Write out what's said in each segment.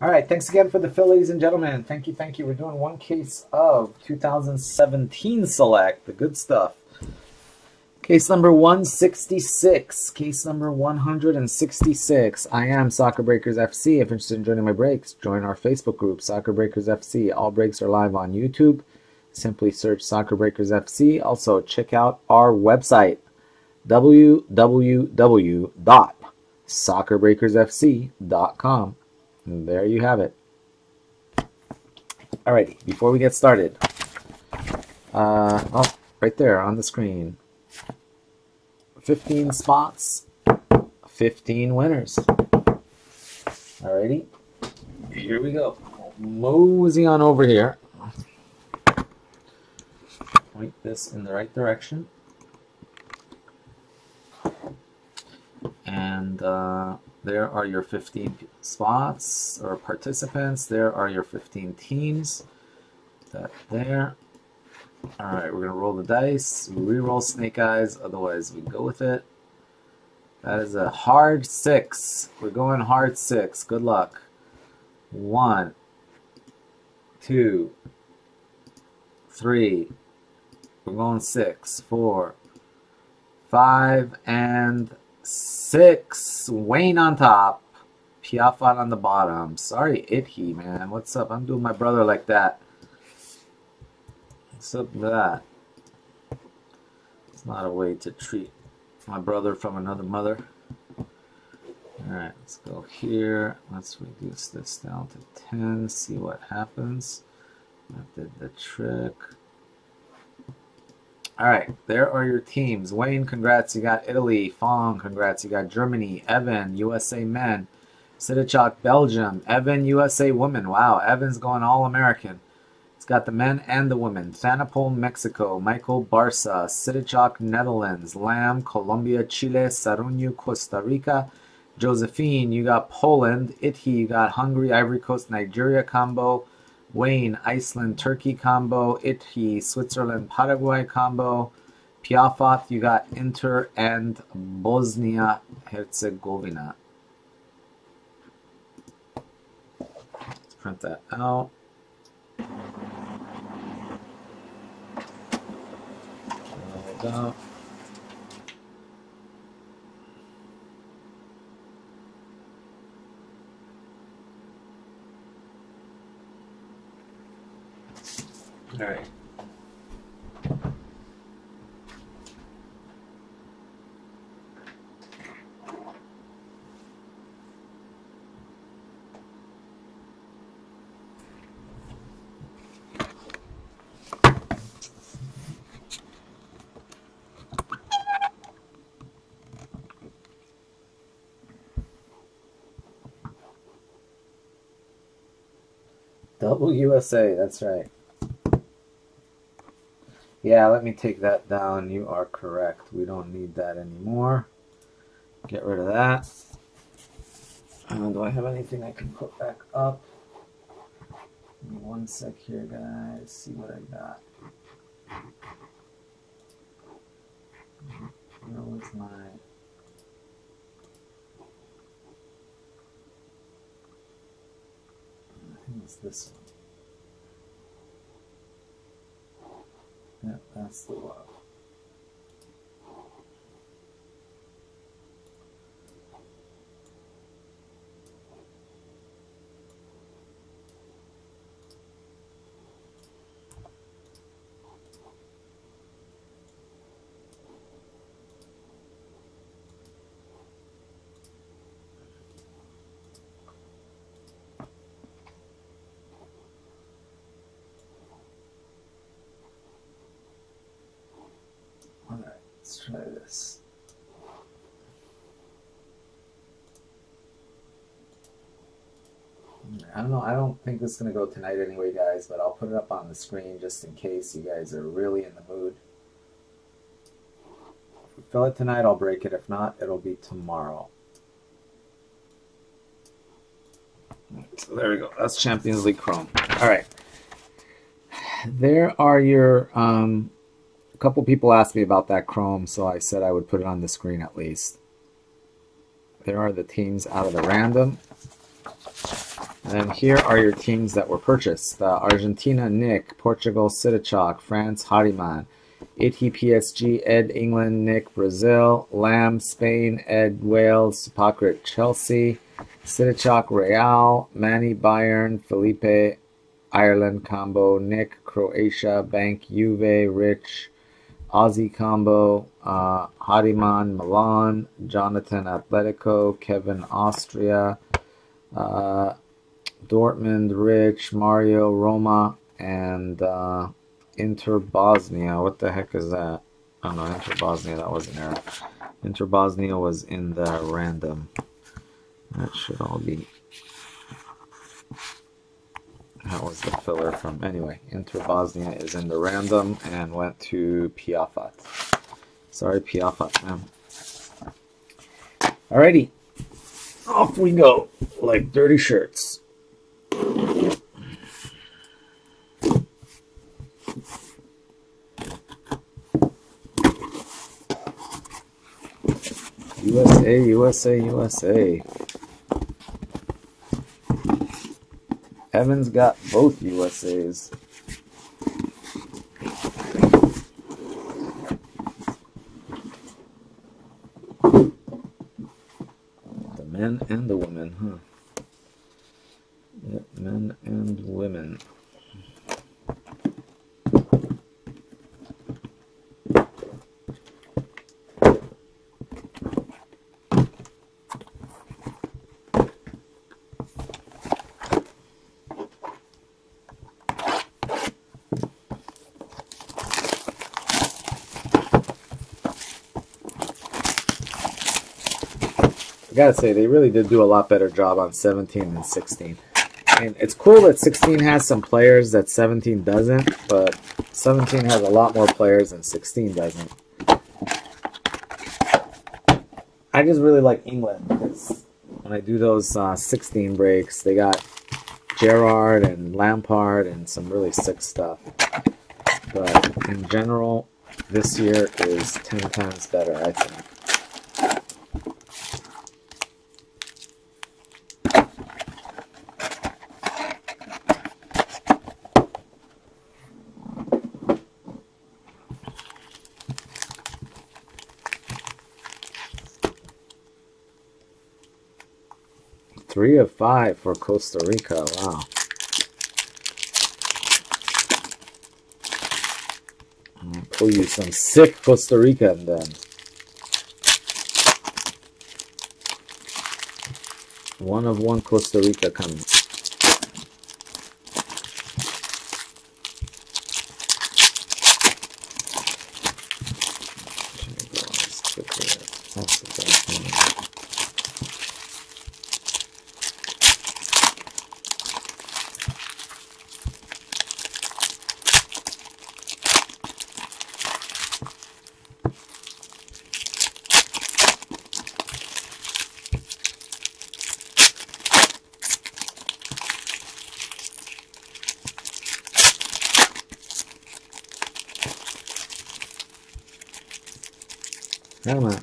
All right, thanks again for the fill, ladies and gentlemen. Thank you, thank you. We're doing one case of 2017 Select, the good stuff. Case number 166. Case number 166. I am Soccer Breakers FC. If interested in joining my breaks, join our Facebook group, Soccer Breakers FC. All breaks are live on YouTube. Simply search Soccer Breakers FC. Also, check out our website, www.soccerbreakersfc.com. And there you have it. Alrighty, before we get started, uh, oh, right there on the screen 15 spots, 15 winners. Alrighty, here we go. Mosey on over here. Point this in the right direction. And uh, there are your 15 spots or participants. There are your 15 teams. That there. Alright, we're going to roll the dice. We re-roll snake eyes, otherwise we go with it. That is a hard six. We're going hard six. Good luck. One, two, three. We're going six, four, five, and six. Wayne on top. Piafat on the bottom. Sorry, Itchy, man. What's up? I'm doing my brother like that. What's up with that? It's not a way to treat my brother from another mother. Alright, let's go here. Let's reduce this down to 10, see what happens. That did the trick. Alright, there are your teams. Wayne, congrats, you got Italy. Fong, congrats, you got Germany. Evan, USA men. Sidichok, Belgium. Evan, USA women. Wow, Evan's going all American It's got the men and the women. Thanapol, Mexico. Michael Barca. Sidichok, Netherlands. Lamb, Colombia, Chile. Sarunyu, Costa Rica. Josephine, you got Poland. Ithy, you got Hungary, Ivory Coast, Nigeria combo. Wayne, Iceland, Turkey combo. Ithy, Switzerland, Paraguay combo. Piafat, you got Inter and Bosnia Herzegovina. Let's print that out. All right. Double USA, that's right. Yeah, let me take that down. You are correct. We don't need that anymore. Get rid of that. Uh, do I have anything I can put back up? One sec here, guys. See what I got. Where was my... think it's this one. That's the one. Let's this. I don't know. I don't think this is going to go tonight anyway, guys, but I'll put it up on the screen just in case you guys are really in the mood. If we fill it tonight, I'll break it. If not, it'll be tomorrow. So there we go. That's Champions League Chrome. All right. There are your um, a couple people asked me about that Chrome, so I said I would put it on the screen at least. There are the teams out of the random. And here are your teams that were purchased. Uh, Argentina, Nick. Portugal, Sidichok. France, Hariman. Italy, PSG. Ed, England. Nick, Brazil. Lamb, Spain. Ed, Wales. Pakrit, Chelsea. Sidichok, Real. Manny, Bayern. Felipe, Ireland combo. Nick, Croatia. Bank, Juve. Rich, Aussie combo. Uh, Hariman, Milan. Jonathan, Atletico. Kevin, Austria. Uh, Dortmund, Rich, Mario, Roma, and uh, Inter Bosnia. What the heck is that? Oh no, Inter Bosnia, that wasn't there. Inter Bosnia was in the random. That should all be. That was the filler from. Anyway, Inter Bosnia is in the random and went to Piafat. Sorry, Piafat, man. Alrighty. Off we go, like dirty shirts. USA, USA, USA. Evan's got both USAs. The men and the women, huh? Yep, men and women. Gotta say, they really did do a lot better job on 17 than 16. And it's cool that 16 has some players that 17 doesn't, but 17 has a lot more players than 16 doesn't. I just really like England because when I do those uh, 16 breaks, they got Gerrard and Lampard and some really sick stuff. But in general, this year is 10 times better, I think. Three of five for Costa Rica. Wow. I'll pull you some sick Costa Rican then. One of one Costa Rica coming. That's the best one. Come on.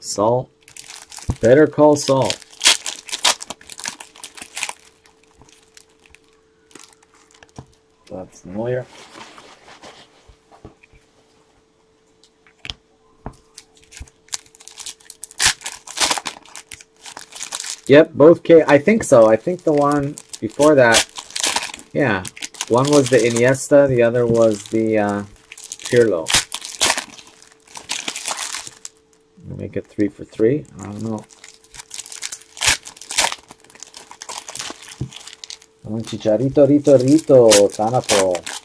Salt. Better call salt. That's Neuer. Yep, both K. I think so. I think the one before that, yeah, one was the Iniesta, the other was the uh, Pirlo. Make it three for three. I don't know. non ciccia, rito, rito, rito, Tanapo.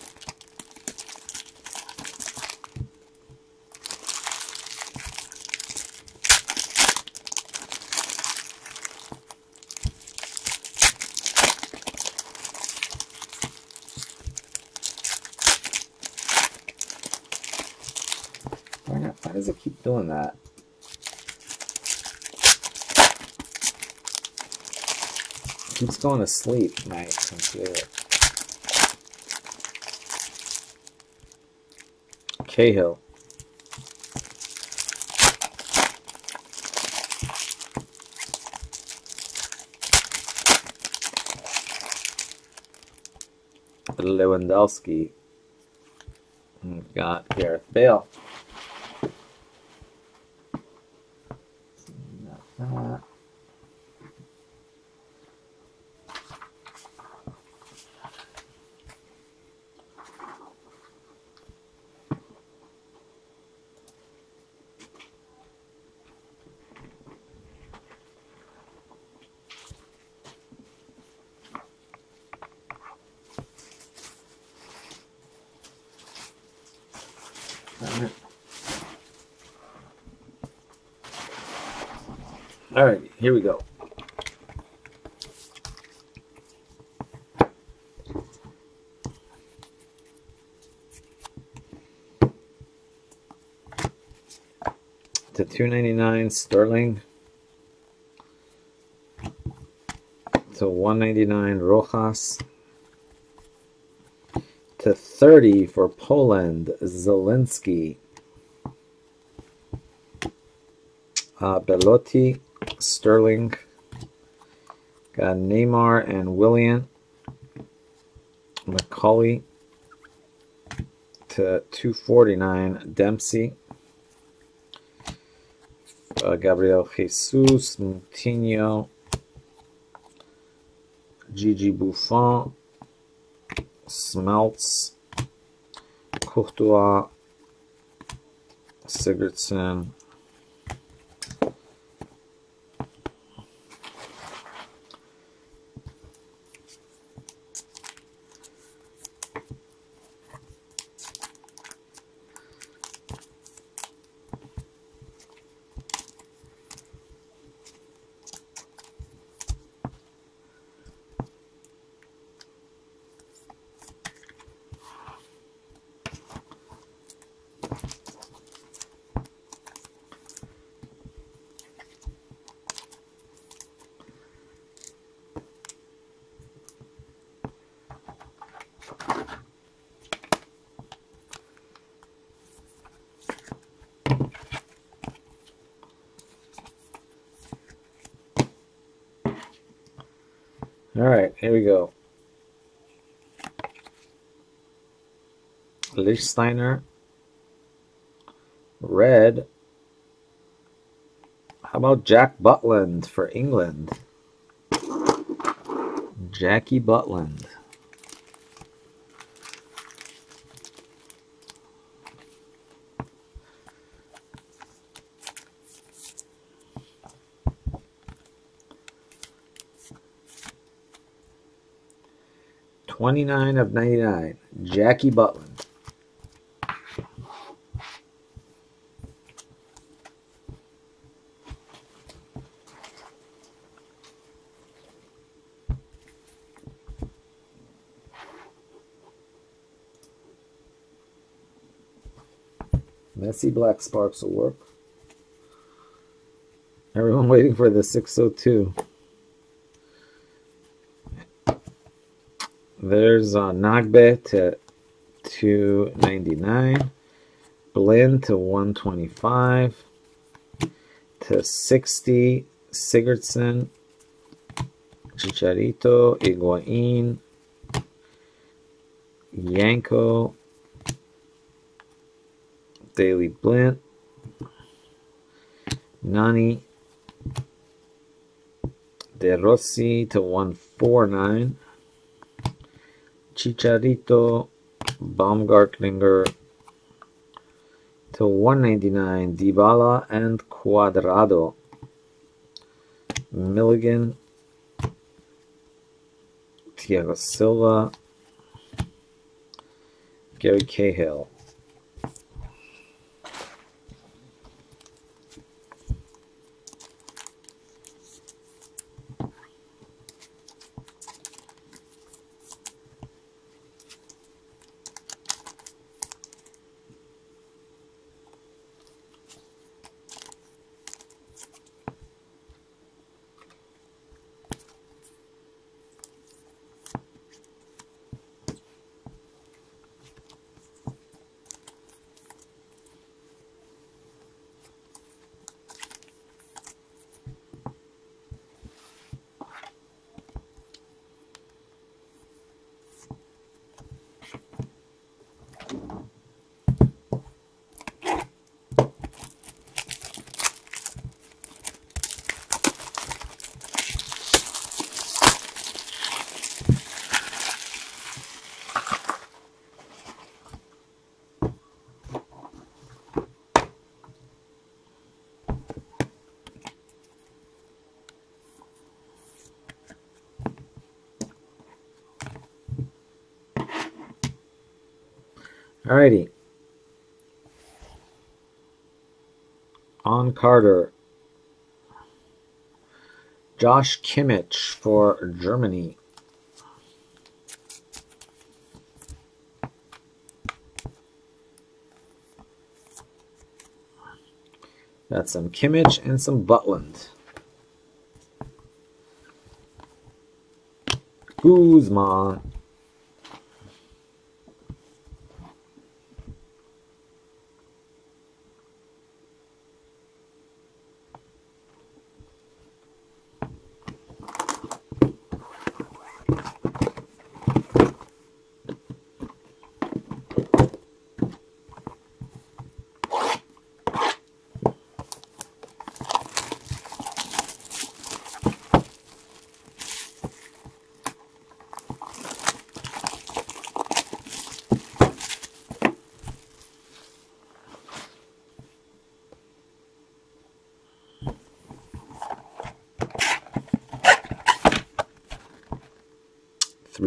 going to sleep might consider. Cahill. Lewandowski. Hmm, got Gareth Bale. All right, here we go. To 299 Sterling. To 199 Rojas. To 30 for Poland Zielinski. Uh, Belotti, Sterling. Got Neymar and Willian. McCauley to 249 Dempsey. Uh, Gabriel Jesus, Moutinho, Gigi Buffon, Smelts, Courtois, Sigurdsson, All right, here we go. Lichtsteiner. Red. How about Jack Butland for England? Jackie Butland. Twenty-nine of ninety-nine. Jackie Butland. Messy Black Sparks will work. Everyone waiting for the 602. There's uh, Nagbe to 299. Blend to 125. To 60. Sigurdsson. Chicharito. Higuain. Janko. Daley Blind. Nani. De Rossi to 149. Chicharito, Baumgartlinger to 199, Dybala and Cuadrado. Milligan, Thiago Silva, Gary Cahill. Alrighty. On Carter. Josh Kimmich for Germany. Got some Kimmich and some Butland. Guzman.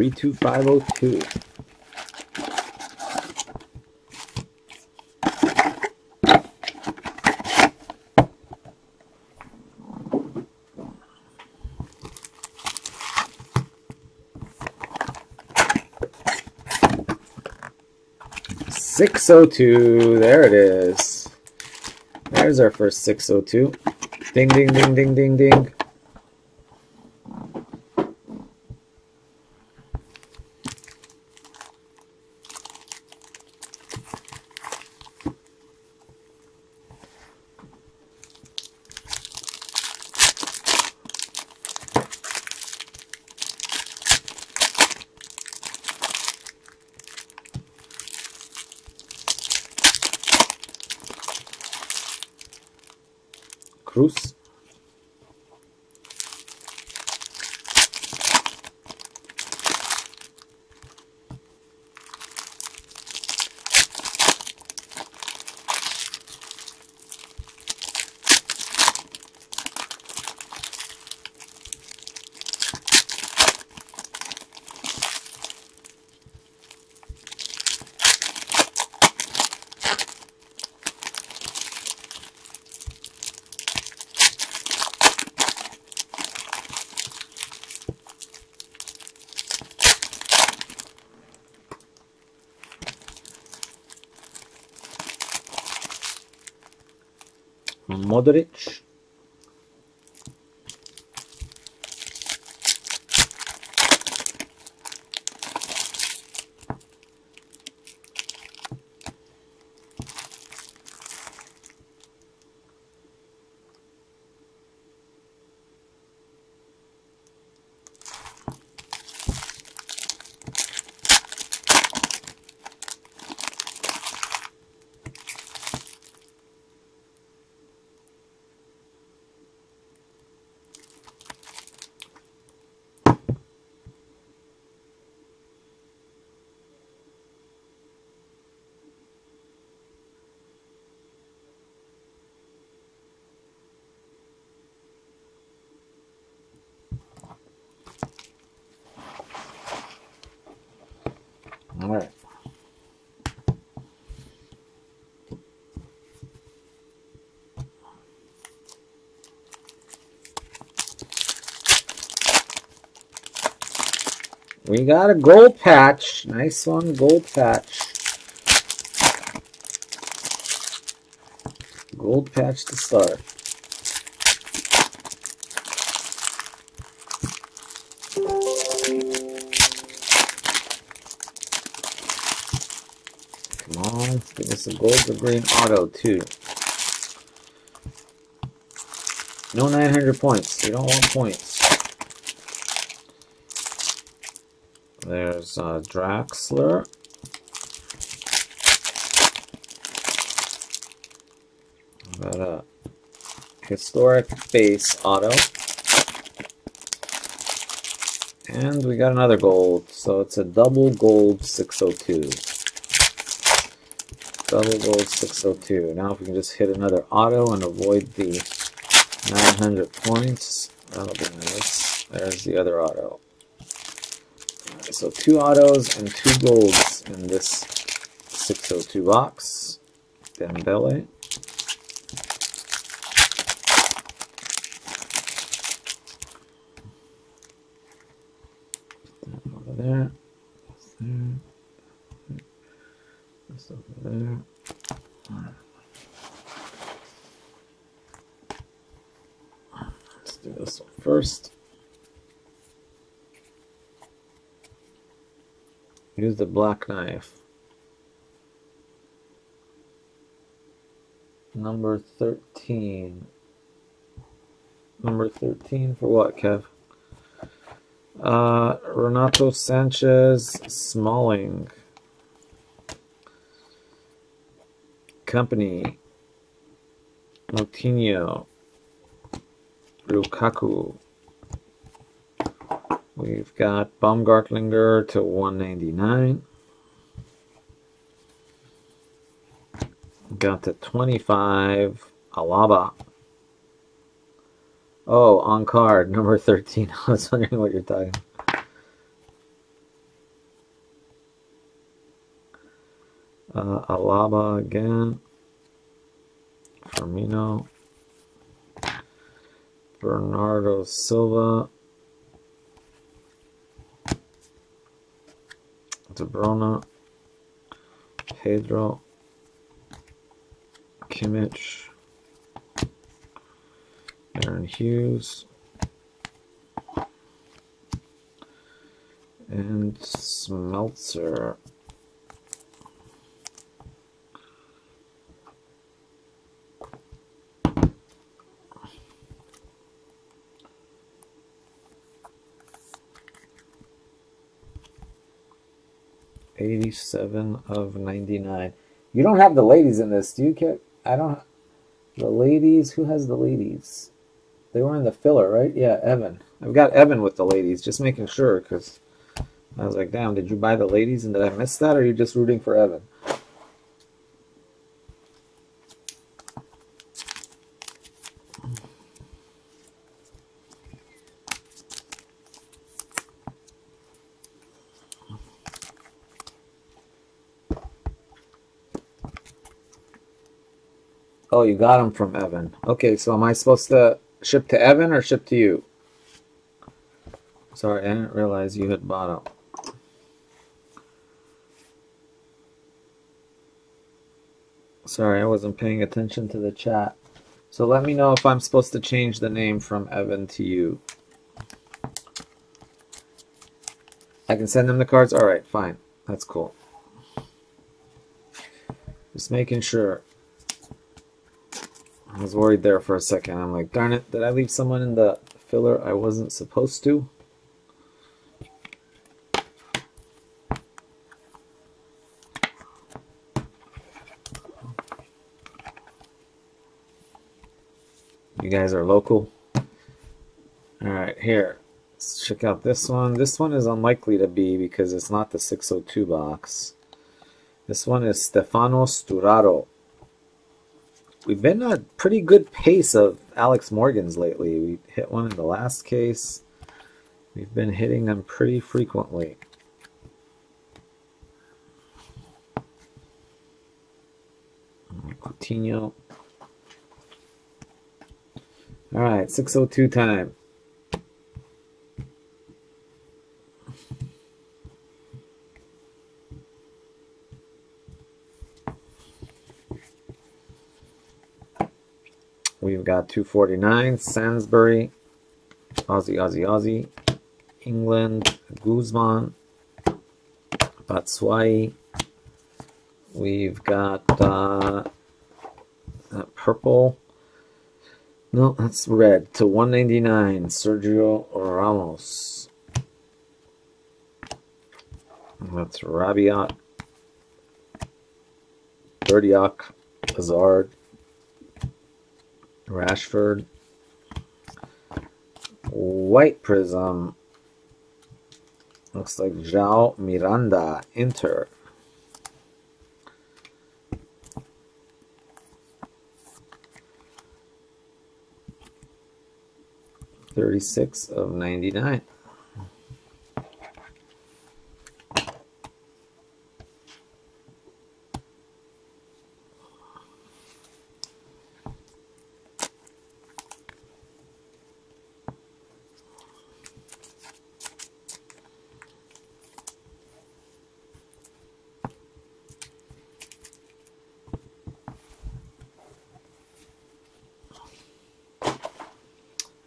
Three two five oh two. Six oh two. There it is. There's our first six oh two. Ding ding ding ding ding ding. Modric. All right. We got a gold patch. Nice one, gold patch. Gold patch to start. Come on, give us a gold or green auto too. No 900 points. We don't want points. Uh, Draxler. Got a historic base auto. And we got another gold, so it's a double gold 602. Double gold 602. Now if we can just hit another auto and avoid the 900 points, that'll be nice. There's the other auto. So two autos and two golds in this 602 box. Dembele. Over there. Over there. Let's do this one first. Use the black knife. Number 13. Number 13 for what, Kev? Uh, Renato Sanches Smalling. Company. Moutinho. Lukaku. We've got Baumgartlinger to 199. Got to 25. Alaba. Oh, on card, number 13. I was wondering what you're talking uh, Alaba again. Firmino. Bernardo Silva. De Bruyne. Pedro. Kimmich. Aaron Hughes. And Schmelzer. Eighty-seven of ninety-nine. You don't have the ladies in this, do you, Kit? I don't. The ladies. Who has the ladies? They were in the filler, right? Yeah, Evan. I've got Evan with the ladies, just making sure, because I was like, damn, did you buy the ladies and did I miss that, or are you just rooting for Evan? Oh, you got them from Evan. Okay, so am I supposed to Ship to Evan or ship to you? Sorry, I didn't realize you had bought them. Sorry, I wasn't paying attention to the chat. So let me know if I'm supposed to change the name from Evan to you. I can send them the cards? Alright, fine. That's cool. Just making sure. Was worried there for a second. I'm like, darn it, did I leave someone in the filler I wasn't supposed to? You guys are local? Alright, here. Let's check out this one. This one is unlikely to be because it's not the 602 box. This one is Stefano Sturaro. We've been a pretty good pace of Alex Morgans lately. We hit one in the last case. We've been hitting them pretty frequently. Coutinho. All right, 602 time. We've got 249, Sainsbury, Aussie, Aussie, Aussie, England, Guzman, Batshuayi. We've got uh, purple. No, that's red. To 199, Sergio Ramos. That's Rabiot. Birdiak, Hazard. Rashford. White Prism. Looks like João Miranda, Inter. Thirty-six of ninety-nine.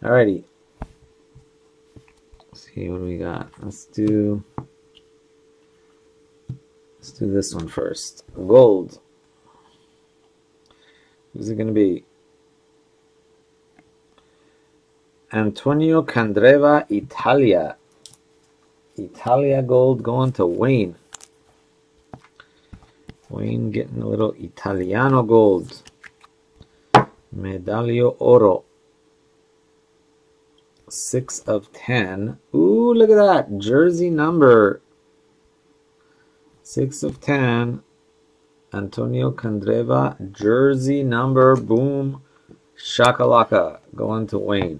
Alrighty. Let's see what we got. Let's do let's do this one first. Gold. Who's it gonna be? Antonio Candreva, Italia. Italia gold going to Wayne. Wayne getting a little Italiano gold. Medaglia Oro. Six of ten. Ooh, look at that. Jersey number. Six of ten. Antonio Candreva. Jersey number. Boom. Shakalaka. Going to Wayne.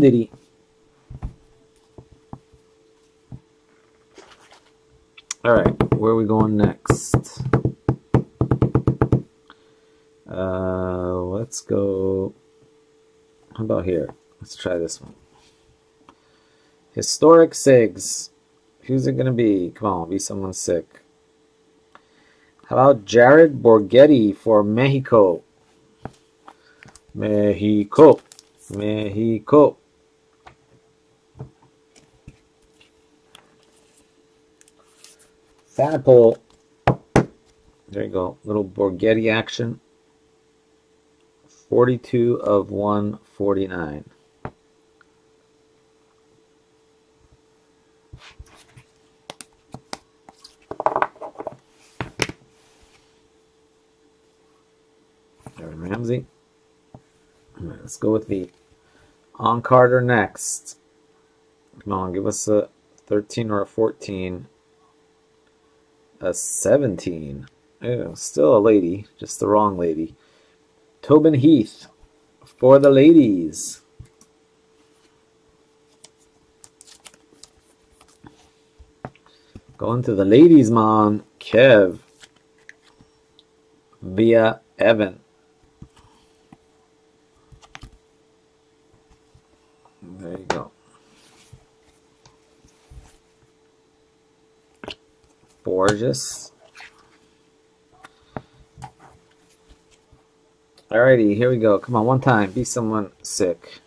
Diddy. All right, where are we going next? Uh, let's go. How about here? Let's try this one. Historic SIGs. Who's it gonna be? Come on, be someone sick. How about Jared Borgetti for Mexico? Mexico. Mexico. Thanapol. There you go. Little Borgetti action. 42 of 149. Aaron Ramsey. let's go with the on Carter next. Come on, give us a 13 or a 14. A 17. Ew, still a lady, just the wrong lady. Tobin Heath for the ladies. Going to the ladies, mom. Kev. Via Evan. There you go. Gorgeous. Alrighty, here we go. Come on, one time. Be someone sick.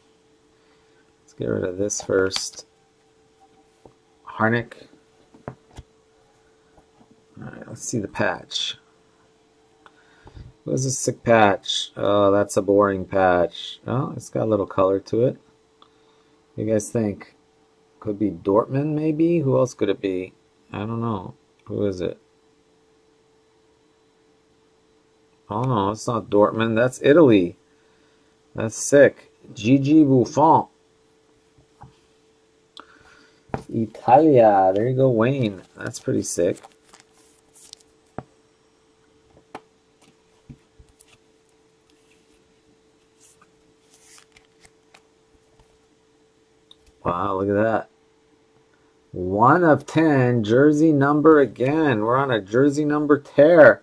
Let's get rid of this first. Harnik. Alright, let's see the patch. What's a sick patch? Oh, that's a boring patch. Oh, it's got a little color to it. What do you guys think? Could be Dortmund, maybe? Who else could it be? I don't know. Who is it? Oh no, it's not Dortmund. That's Italy. That's sick. Gigi Buffon. Italia. There you go, Wayne. That's pretty sick. Wow, look at that. One of 10, jersey number again. We're on a jersey number tear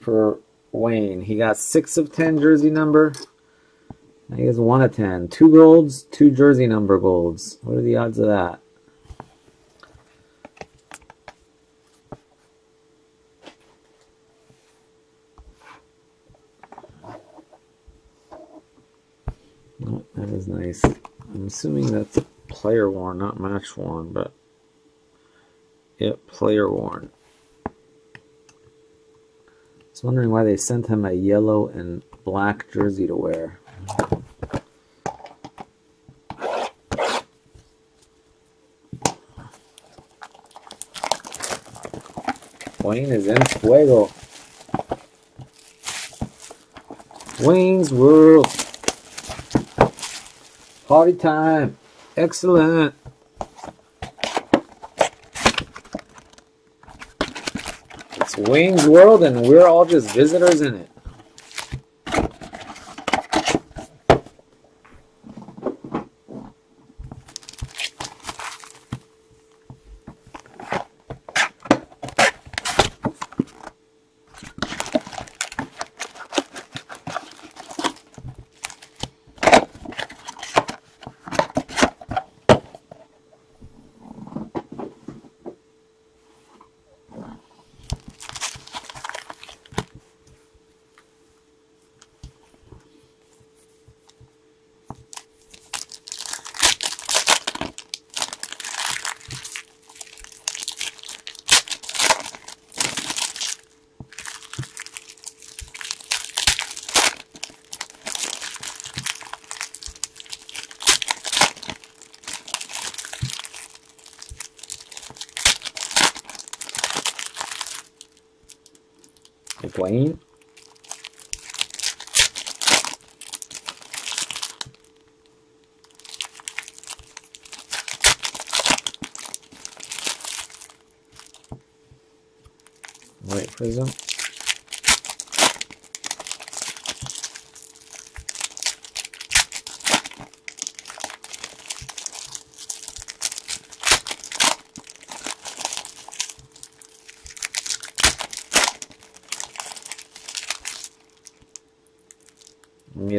for Wayne. He got 6 of 10 jersey number. He has 1 of 10. Two golds, two jersey number golds. What are the odds of that? That is nice. I'm assuming that's player worn, not match worn, but yep, player worn. I was wondering why they sent him a yellow and black jersey to wear. Wayne is in fuego. Wayne's World. Party time. Excellent. It's Wayne's World and we're all just visitors in it. Higuain. White Prism.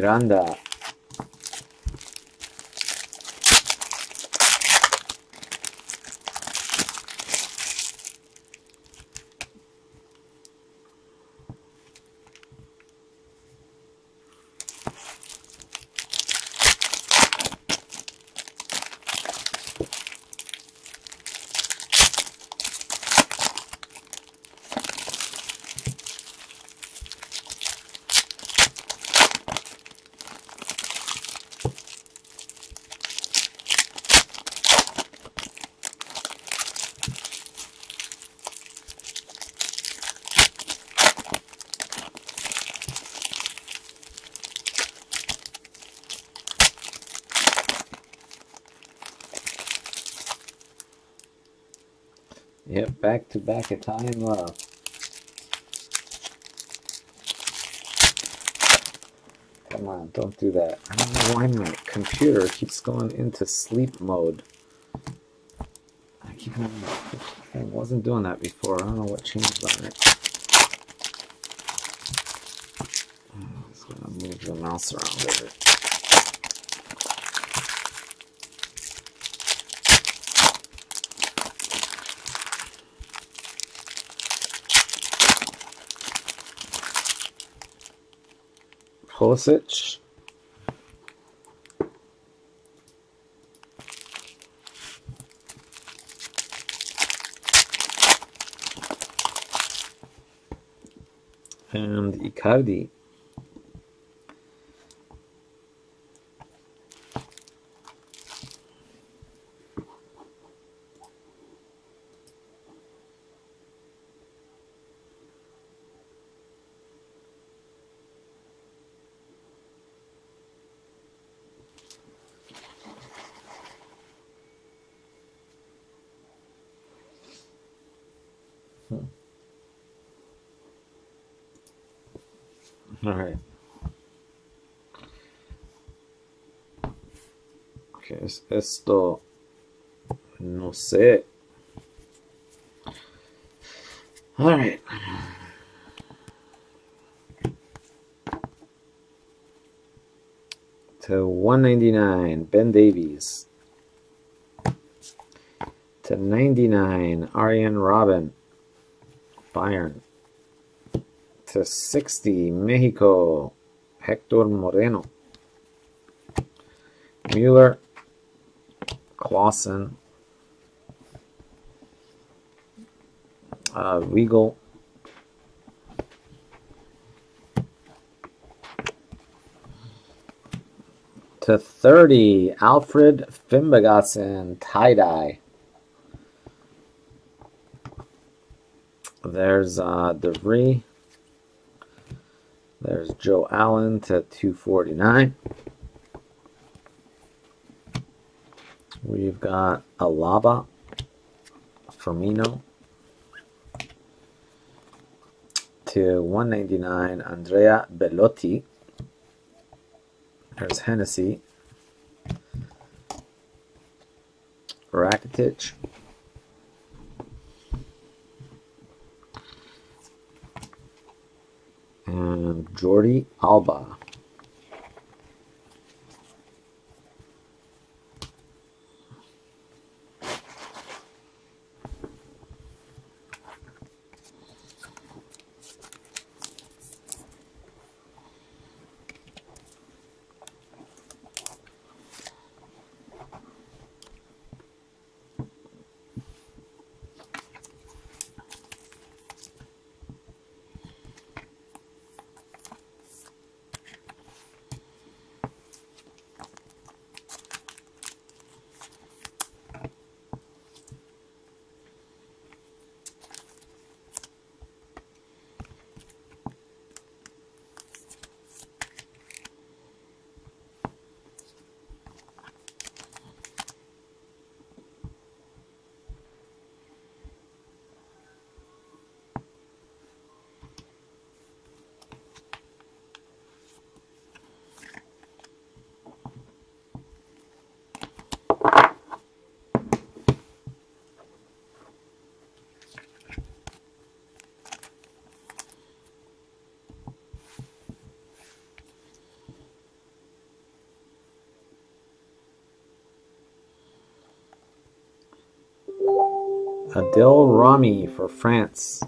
Miranda. Back to back Italian love. Come on, don't do that. I don't know why my computer keeps going into sleep mode. I keep I wasn't doing that before. I don't know what changed on it. I'm just gonna move the mouse around a bit. Pulisic. And Icardi. All right. ¿Qué es esto? No sé. All right. To 199, Ben Davies. To 99, Arjen Robben. Bayern. To 60, Mexico, Hector Moreno. Mueller, Clausen, uh, Regal, to 30, Alfred Finnbogason, tie-dye. There's uh, De Vrij. There's Joe Allen to 249. We've got Alaba, Firmino to 199, Andrea Bellotti. There's Hennessy. Rakitic. And Jordi Alba. Adil Rami for France.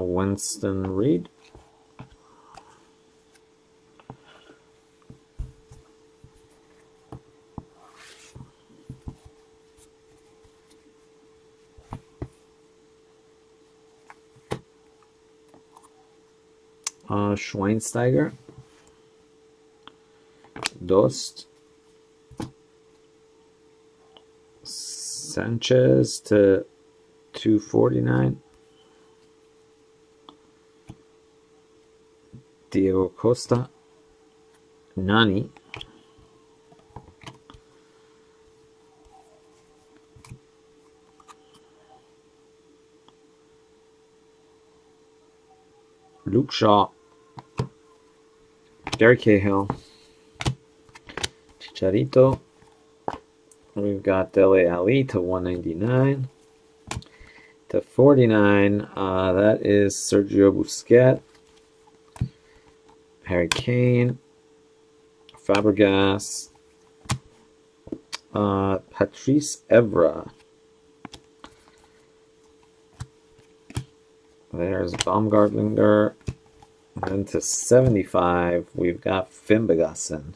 Winston Reid. Uh, Schweinsteiger, Dost, Sanchez to 249. Diego Costa, Nani, Luke Shaw, Derek Cahill, Chicharito. We've got Dele Alli to 199. To 49, uh, that is Sergio Busquets. Harry Kane, Fabregas, uh, Patrice Evra. There's Baumgartlinger. And to 75, we've got Finnbogason.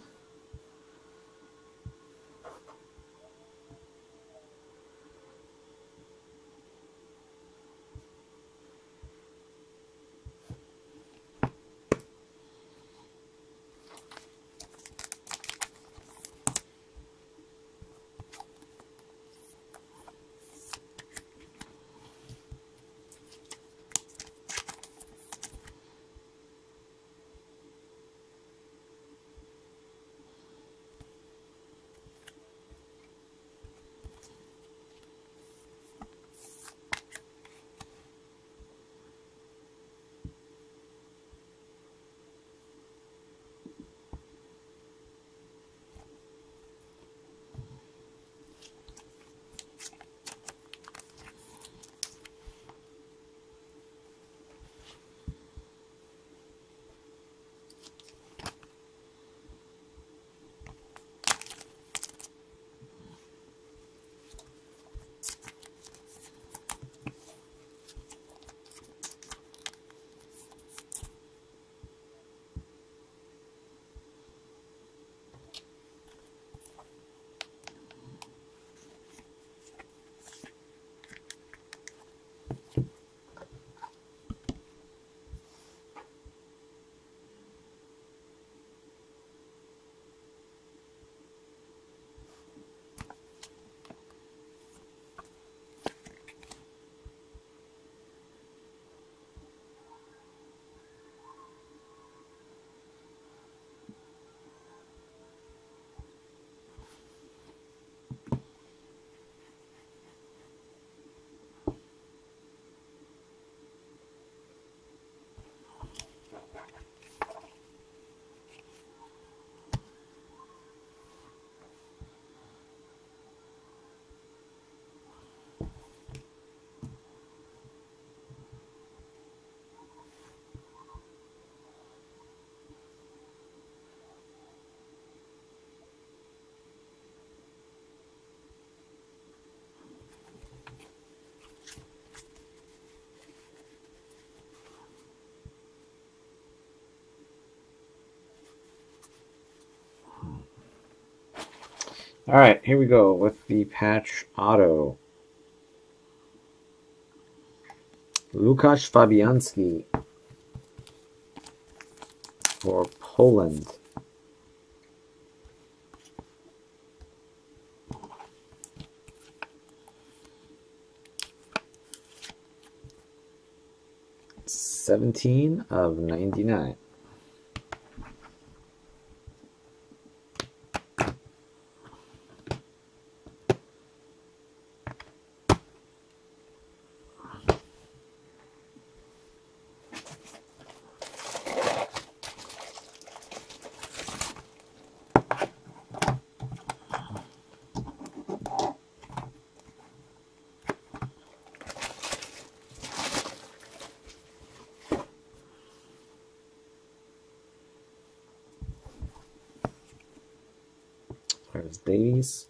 All right, here we go with the patch auto. Lukasz Fabianski for Poland. Seventeen of ninety-nine. There's Davies.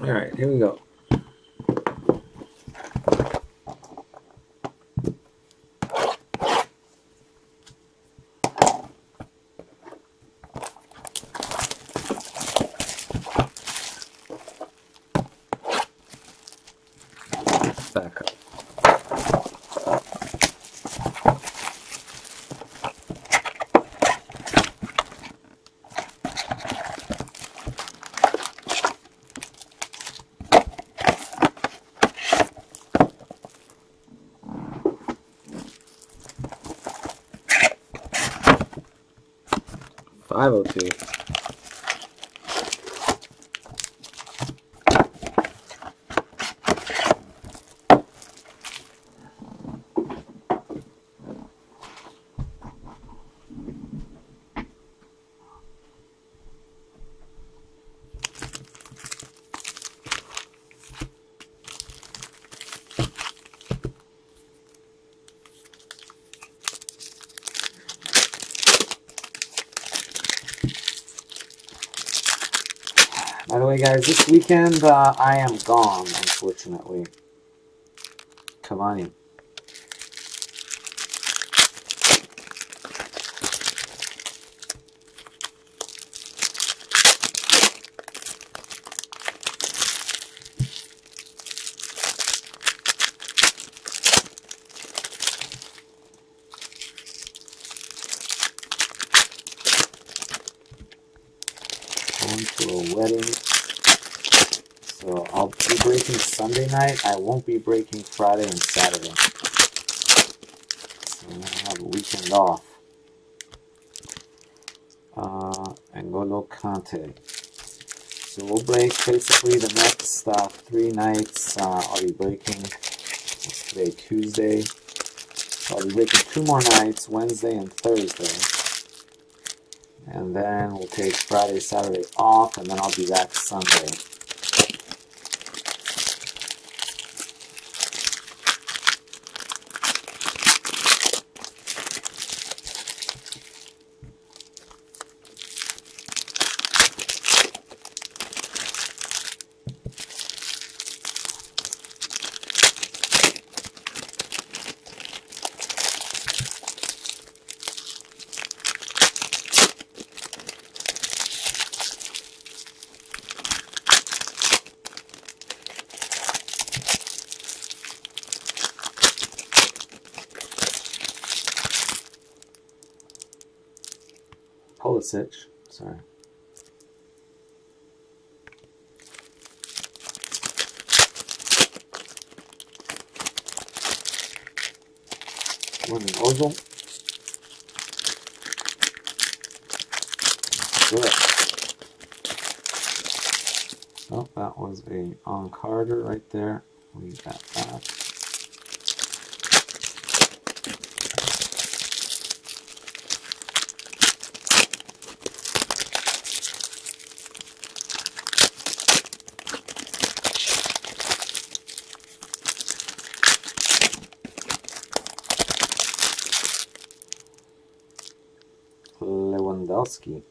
All right, here we go. Back up. Five oh two. Guys, this weekend uh, I am gone, unfortunately. Come on in. Going to a wedding. Breaking Sunday night. I won't be breaking Friday and Saturday. So I'm gonna have a weekend off. Uh, N'Golo Kante. So we'll break basically the next uh, three nights. Uh, I'll be breaking. Today? Tuesday. So I'll be breaking two more nights, Wednesday and Thursday. And then we'll take Friday, Saturday off, and then I'll be back Sunday. Sorry. One Ozil. Good. Oh, that was a on Carter right there. Leave that. Lewandowski.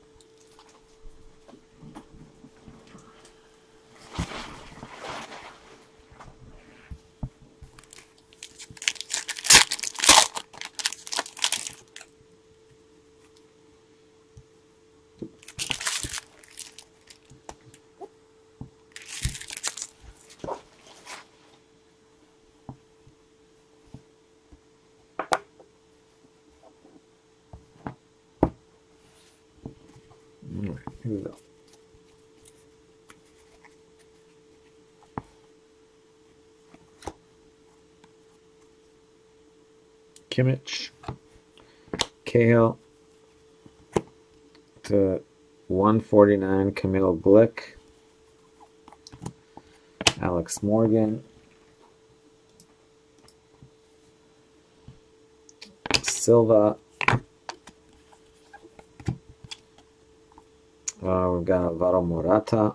Alright, here we go. Kimmich, Cahill to 149, Kamil Glik, Alex Morgan, Silva, Alvaro Morata,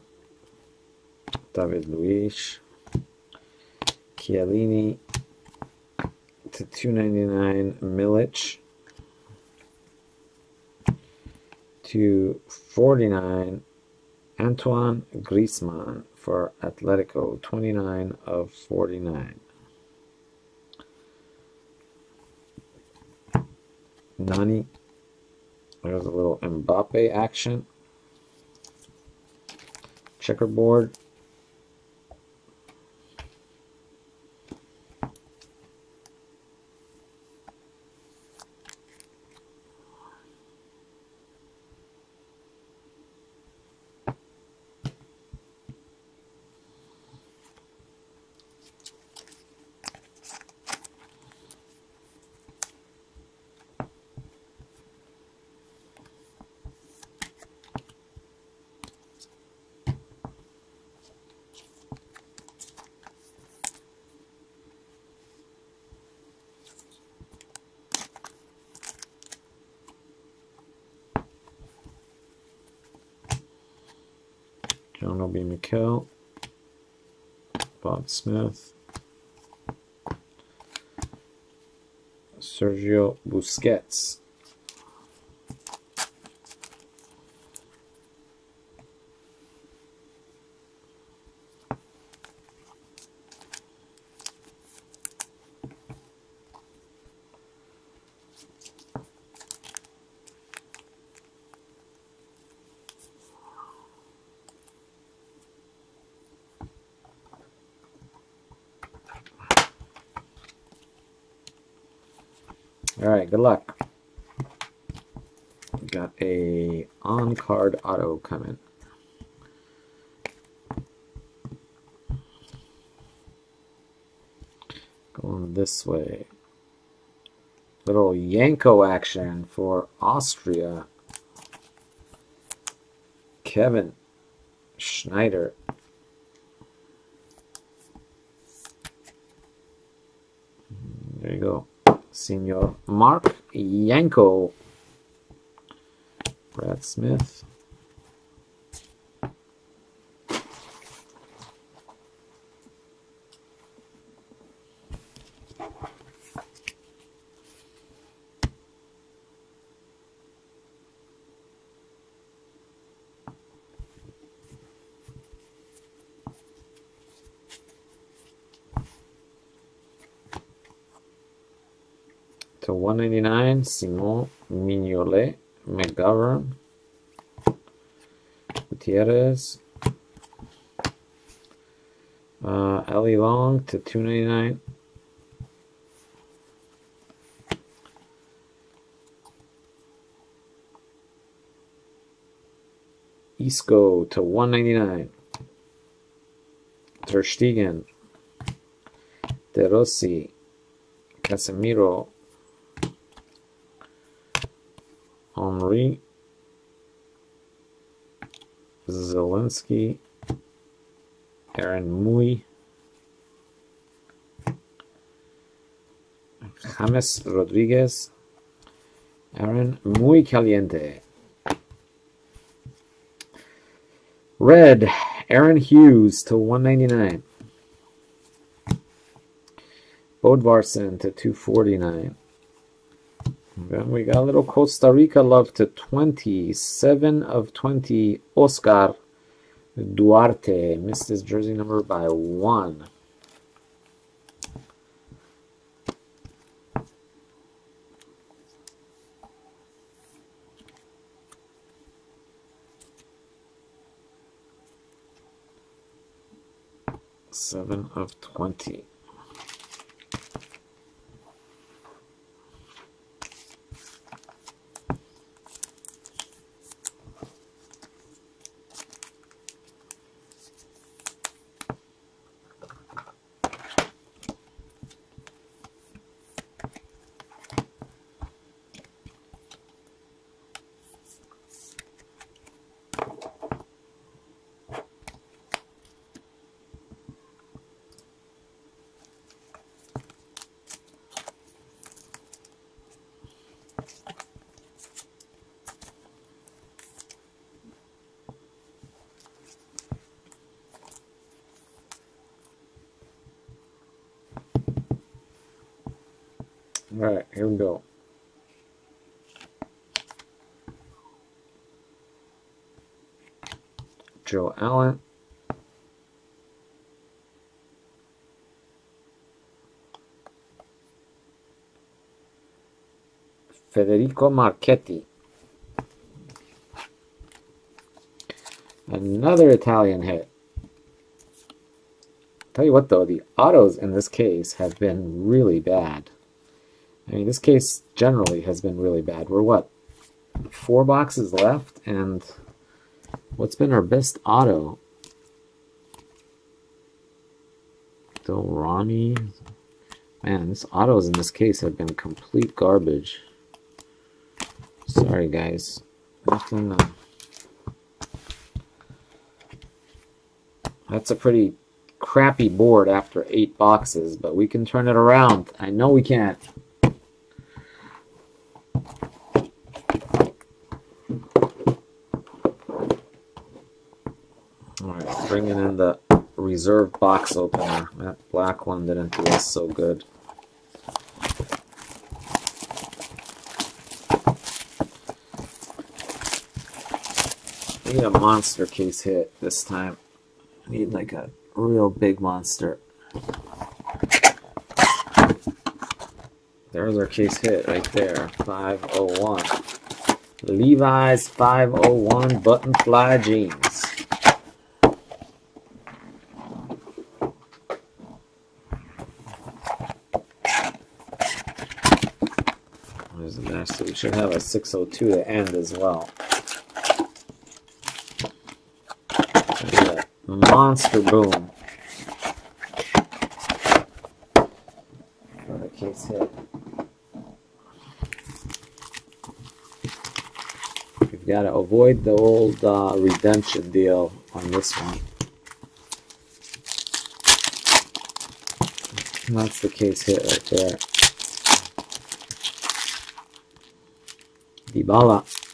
David Luiz, Chiellini to 299, Milic to 49, Antoine Griezmann for Atletico, 29 of 49. Nani. There's a little Mbappe action. Checkerboard. Sergio All right, good luck. Got a on-card auto coming. Going this way. Little Janko action for Austria. Kevin Schneider. There you go. Senior Marc Janko. Brad Smith. to 199 Simon Mignolet, McGovern, Gutierrez, uh, Allie Long to 299. Isco to 199. Ter Stegen, De Rossi, Casemiro, Zielinski, Aaron Mooy, James Rodriguez, Aaron Muy Caliente. Red, Aaron Hughes to 199. Bodvarsson to 249. Then we got a little Costa Rica love to 27 of 20. Oscar Duarte missed his jersey number by one. Seven of 20. All right, here we go. Joe Allen. Federico Marchetti. Another Italian hit. Tell you what though, the autos in this case have been really bad. I mean, this case generally has been really bad. We're what? Four boxes left, and what's been our best auto? Ronnie. Man, this autos in this case have been complete garbage. Sorry, guys. Nothing. Uh, that's a pretty crappy board after eight boxes, but we can turn it around. I know we can. Alright, bringing in the reserve box opener. That black one didn't do us so good. need a monster case hit this time. I need like a real big monster. There's our case hit right there. 501. Levi's 501 button fly jeans. There's the We should have a 602 to end as well. monster boom. For the case hit. We've got to avoid the old uh, redemption deal on this one. That's the case hit right there. Dybala. Mueller.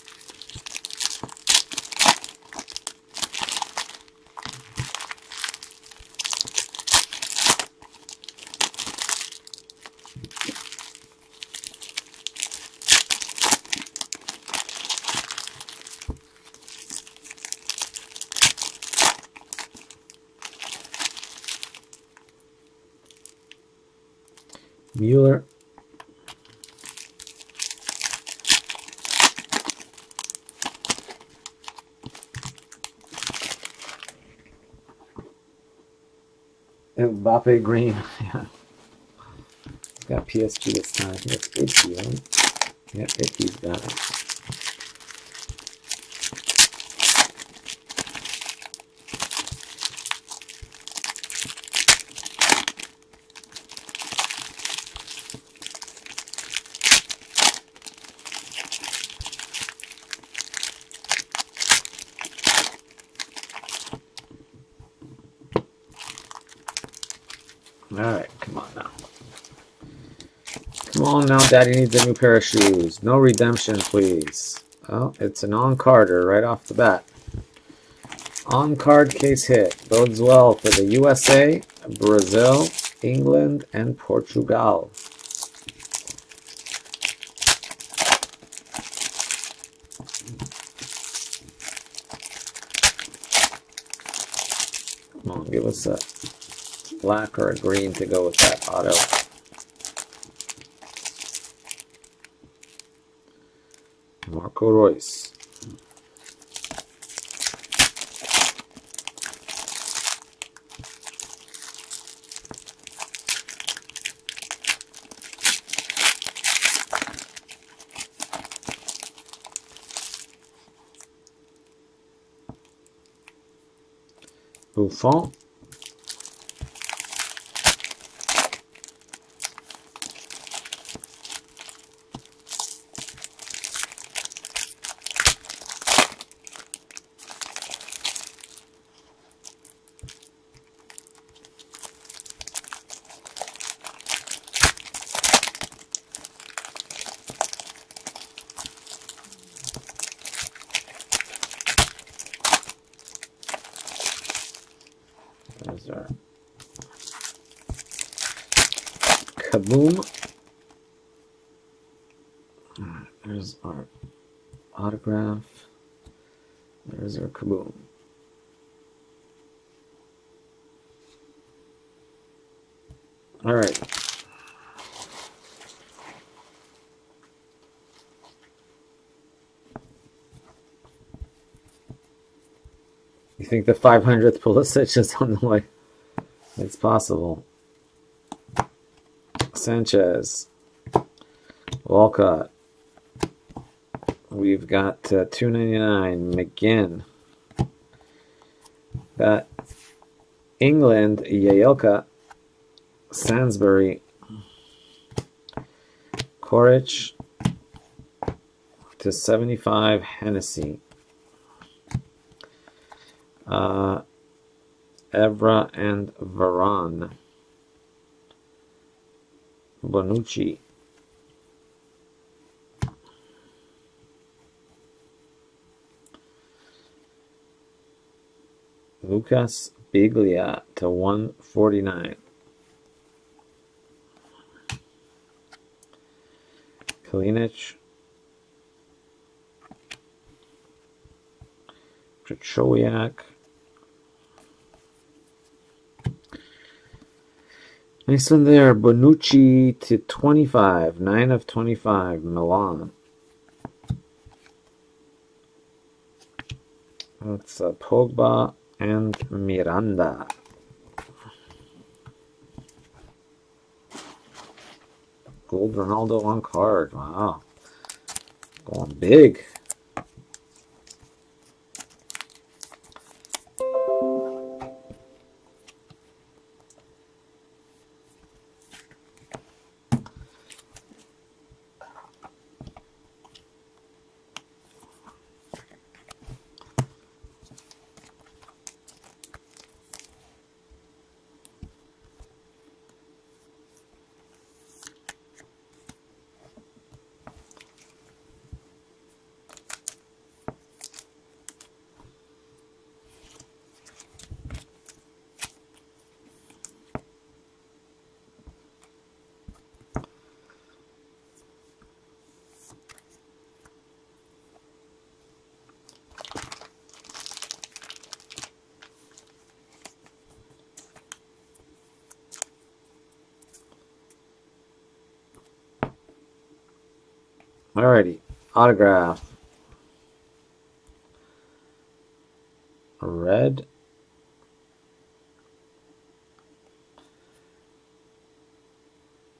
Mbappe green. yeah. Got PSG this time. Right? Yeah, Icky's got it. Alright, come on now. Come on now, Daddy needs a new pair of shoes. No redemption, please. Oh, it's an on-carder right off the bat. On-card case hit. Bodes well for the USA, Brazil, England, and Portugal. Come on, give us a black or a green to go with that auto. O Buffon boom. There's our autograph. There's our kaboom. All right. You think the 500th Pulisic is on the way? It's possible. Sanchez. Walcott. We've got uh, 299 McGinn. Got England Jagielka. Sainsbury. Coric to 75 Hennessy. Uh, Evra and Varane. Bonucci. Lucas Biglia to 149. Kalinic. Pachowiak. Nice one there. Bonucci to 25. 9 of 25. Milan. That's uh, Pogba and Miranda. Gold Ronaldo on card. Wow. Going big. Alrighty, autograph. Red.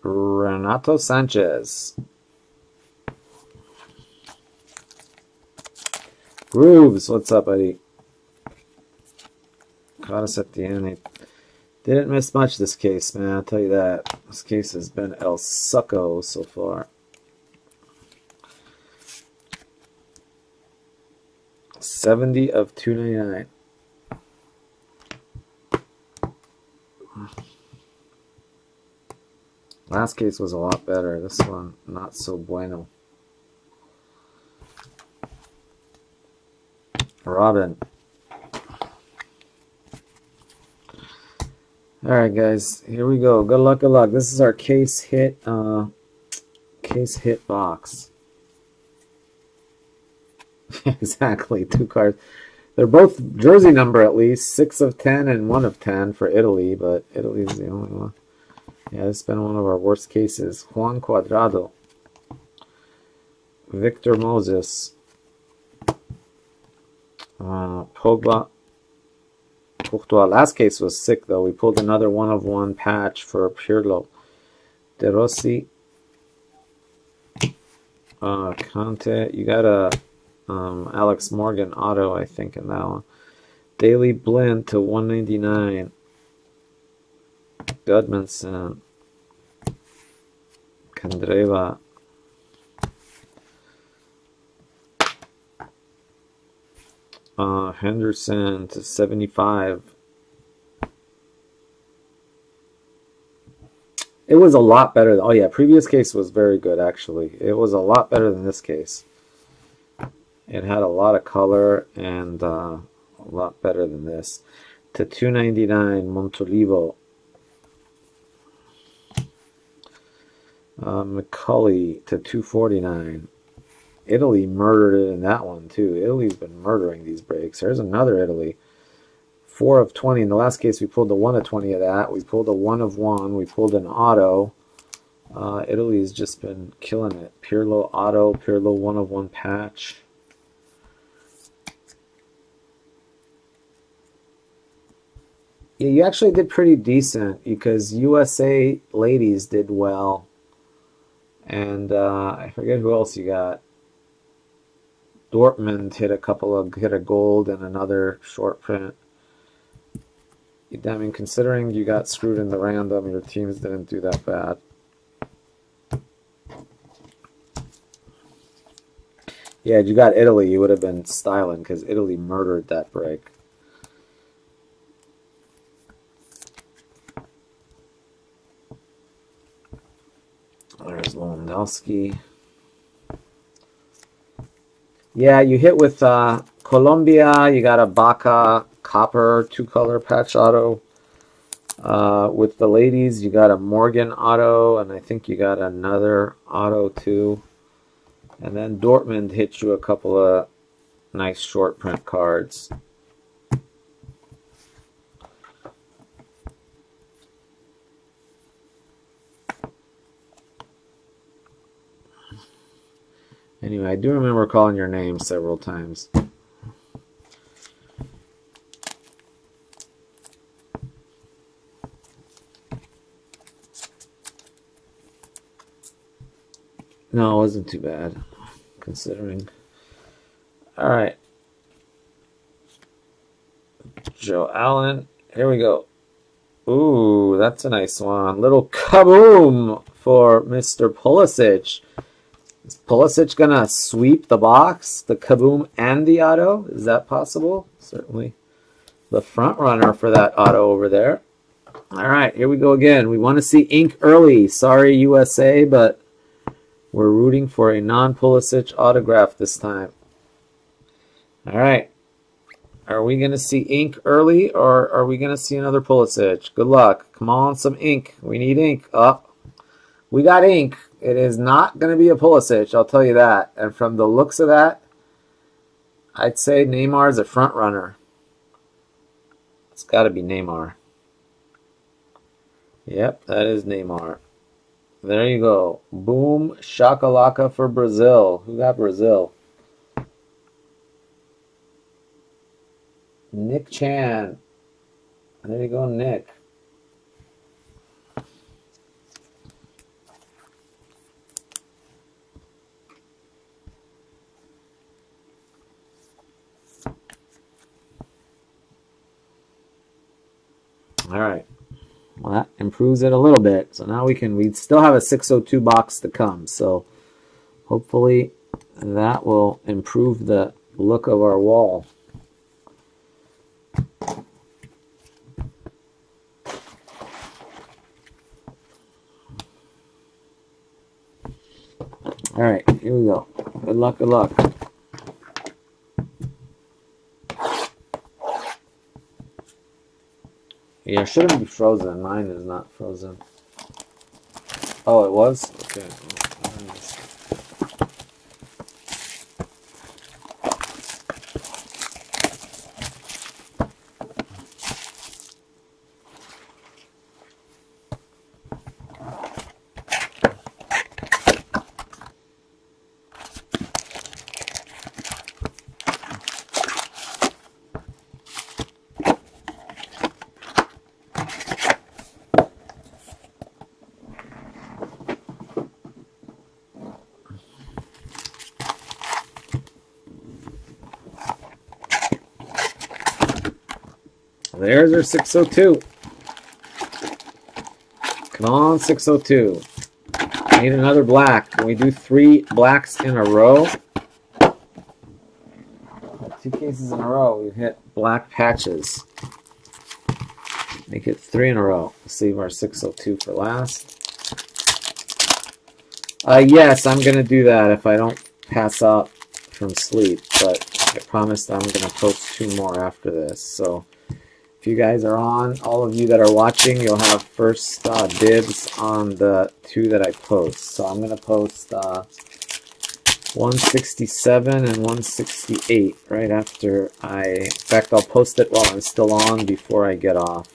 Renato Sanches. Grooves, what's up, buddy? Caught us at the end. They didn't miss much this case, man. I'll tell you that. This case has been El Succo so far. 70 of 299. Last case was a lot better. This one, not so bueno. Robben. Alright guys, here we go. Good luck, good luck. This is our case hit uh case hit box. exactly, two cards. They're both jersey number at least, six of ten and one of ten for Italy, but Italy's the only one. Yeah, has been one of our worst cases. Juan Cuadrado, Victor Moses, uh, Pogba, Courtois. Last case was sick though. We pulled another one of one patch for Pirlo. De Rossi, uh, Conte. You got a um, Alex Morgan auto, I think, in that one. Daley Blind to 199. Gudmundsson. Candreva. Uh, Henderson to 75. It was a lot better. Oh yeah, previous case was very good actually. It was a lot better than this case. It had a lot of color and uh, a lot better than this. To 299 Montolivo. Uh, McCully to 249. Italy murdered it in that one too. Italy's been murdering these breaks. There's another Italy. four of 20. In the last case, we pulled the one of 20 of that. We pulled a one of one. We pulled an auto. Uh, Italy's just been killing it. Pirlo auto, Pirlo one of one patch. Yeah, you actually did pretty decent because USA ladies did well. And uh, I forget who else you got. Dortmund hit a couple of hit a gold and another short print. I mean, considering you got screwed in the random, your teams didn't do that bad. Yeah, you got Italy, you would have been styling because Italy murdered that break. There's Lewandowski. Yeah, you hit with uh, Colombia. You got a Bacca copper two color patch auto. Uh, with the ladies, you got a Morgan auto, and I think you got another auto too. And then Dortmund hit you a couple of nice short print cards. Anyway, I do remember calling your name several times. No, it wasn't too bad, considering. All right. Joe Allen. Here we go. Ooh, that's a nice one. Little kaboom for Mr. Pulisic. Is Pulisic going to sweep the box, the kaboom and the auto? Is that possible? Certainly the front runner for that auto over there. All right, here we go again. We want to see ink early. Sorry, USA, but we're rooting for a non-Pulisic autograph this time. All right. Are we going to see ink early or are we going to see another Pulisic? Good luck. Come on, some ink. We need ink. Up. Oh, we got ink. It is not going to be a Pulisic, I'll tell you that. And from the looks of that, I'd say Neymar is a front runner. It's got to be Neymar. Yep, that is Neymar. There you go. Boom shakalaka for Brazil. Who got Brazil? Nick Chan. There you go, Nick. All right. Well, that improves it a little bit. So now we can, we still have a 602 box to come. So hopefully that will improve the look of our wall. All right, here we go. Good luck, good luck. Yeah, shouldn't be frozen. Mine is not frozen. Oh, it was? Okay. There's our 602. Come on, 602. Need another black. Can we do three blacks in a row? Two cases in a row. We've hit black patches. Make it three in a row. Save our 602 for last. Uh, yes, I'm going to do that if I don't pass out from sleep. But I promised I'm going to post two more after this. So if you guys are on, all of you that are watching, you'll have first uh, dibs on the two that I post. So I'm going to post uh, 167 and 168 right after I, in fact, I'll post it while I'm still on before I get off.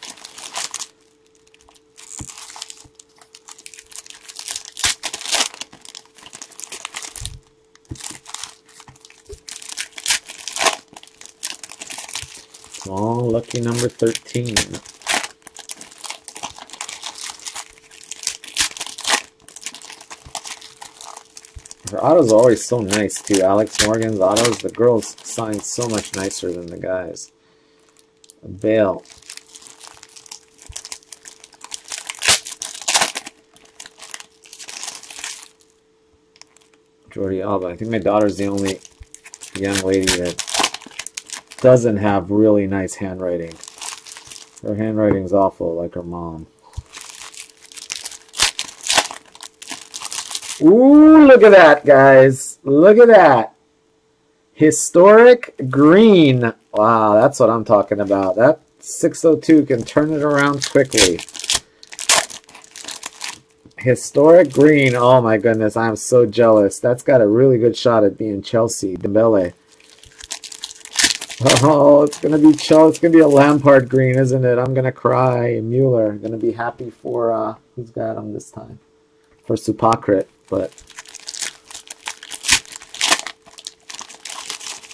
Lucky number 13. Her auto's are always so nice too. Alex Morgan's autos, the girls sign so much nicer than the guys. Bale. Jordi Alba. I think my daughter's the only young lady that doesn't have really nice handwriting. Her handwriting's awful, like her mom. Ooh, look at that, guys. Look at that. Historic green. Wow, that's what I'm talking about. That 602 can turn it around quickly. Historic green. Oh my goodness, I'm so jealous. That's got a really good shot at being Chelsea. Dembele. Oh, it's gonna be Chelsea. It's gonna be a Lampard green, isn't it? I'm gonna cry. Mueller. Gonna be happy for uh, who's got him this time? For Supakrit but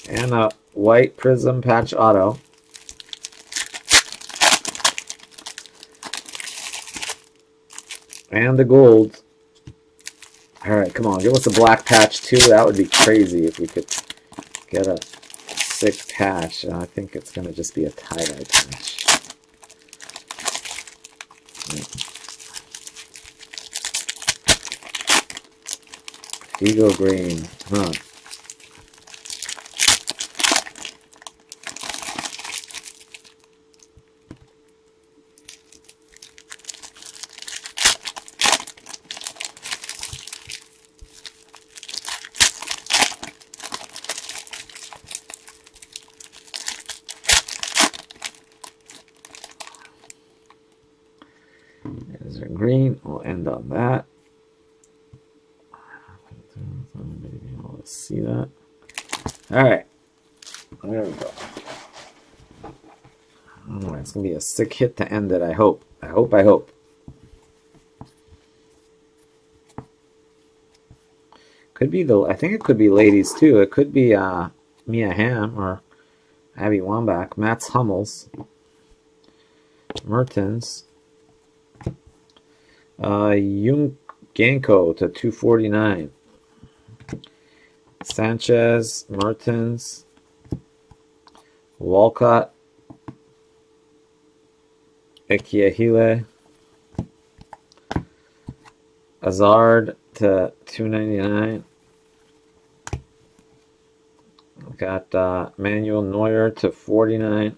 and a white prism patch auto. And the gold. Alright, come on, give us a black patch too. That would be crazy if we could get a sick patch. I think it's going to just be a tie-dye patch. Eagle green, huh? A green. We'll end on that. see that? All right. There we go. Oh, it's going to be a sick hit to end it, I hope. I hope, I hope. Could be the, I think it could be ladies too. It could be uh, Mia Hamm or Abby Wambach. Mats Hummels. Mertens. Uh, Janko to 249. Sanchez, Mertens, Walcott, Ekiahile, Hazard to 299. Got uh, Manuel Neuer to 49.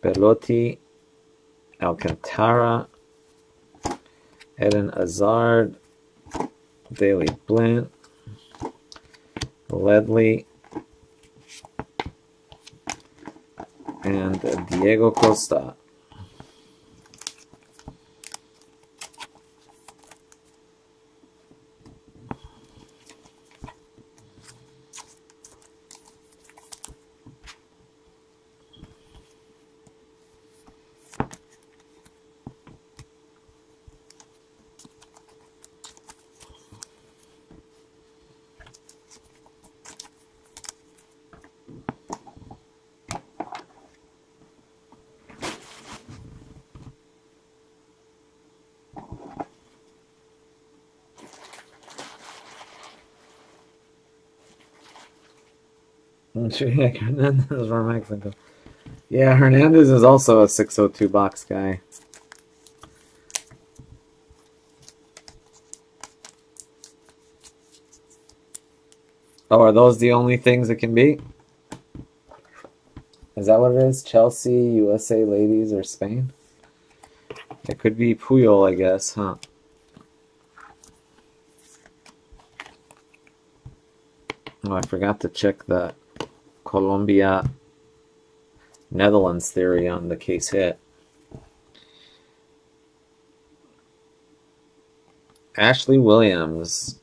Belotti, Alcantara, Eden Hazard, Daley Blind, Ledley, and Diego Costa. Hernandez from Mexico. Yeah, Hernandez is also a 602 box guy. Oh, are those the only things it can be? Is that what it is? Chelsea, USA ladies, or Spain? It could be Puyol, I guess, huh? Oh, I forgot to check that. Colombia Netherlands theory on the case hit. Ashley Williams.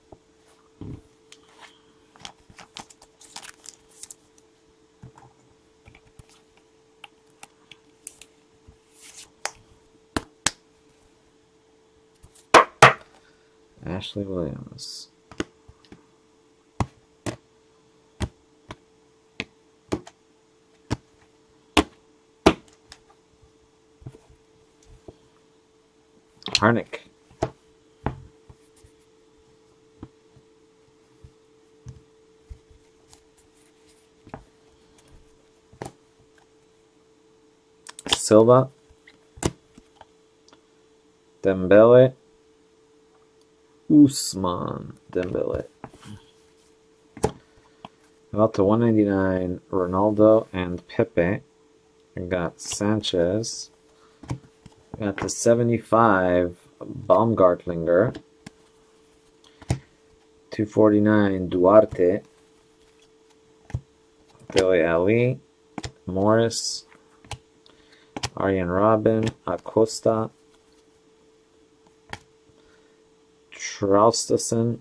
Ashley Williams. Harnik. Silva. Dembele. Ousmane Dembele. About the 199, Ronaldo and Pepe. We got Sanchez. Got the 75, Baumgartlinger. 249, Duarte. Dele Alli. Morris. Arjen Robben. Acosta. Traustason.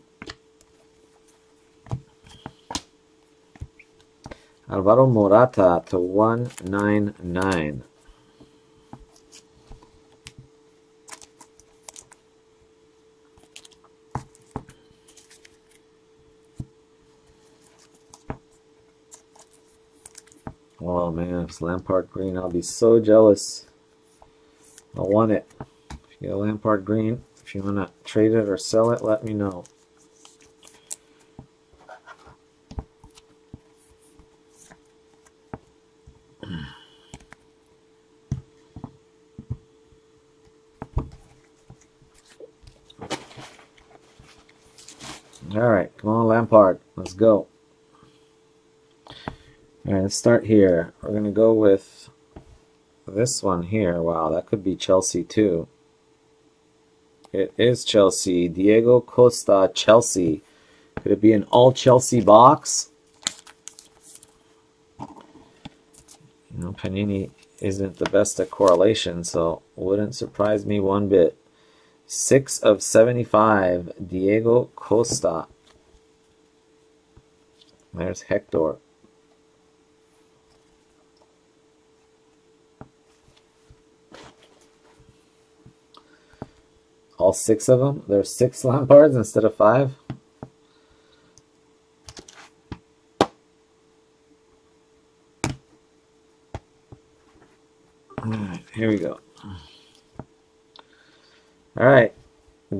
Alvaro Morata to 199. Oh man, if it's Lampard green, I'll be so jealous. I want it. If you get a Lampard green, if you want to trade it or sell it, let me know. All right, come on, Lampard. Let's go. All right, let's start here. We're going to go with this one here. Wow, that could be Chelsea too. It is Chelsea. Diego Costa, Chelsea. Could it be an all Chelsea box? You know, Panini isn't the best at correlation, so wouldn't surprise me one bit. 6 of 75, Diego Costa. There's Hector. All six of them? There's six Lampards instead of five? Alright, here we go. Alright,